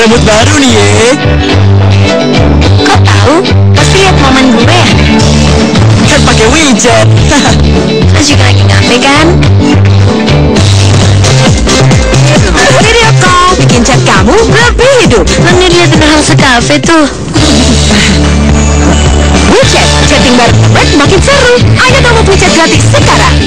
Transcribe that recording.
rambut baru nih ya. Kok tahu? Pasti lihat momen gue ya? Kan pakai widget. Lo juga lagi ngapain kan? Video call bikin chat kamu lebih hidup. Kan Lo lihat hal sekafe tuh. WeChat, chatting bareng makin seru. Ayo download WeChat gratis sekarang.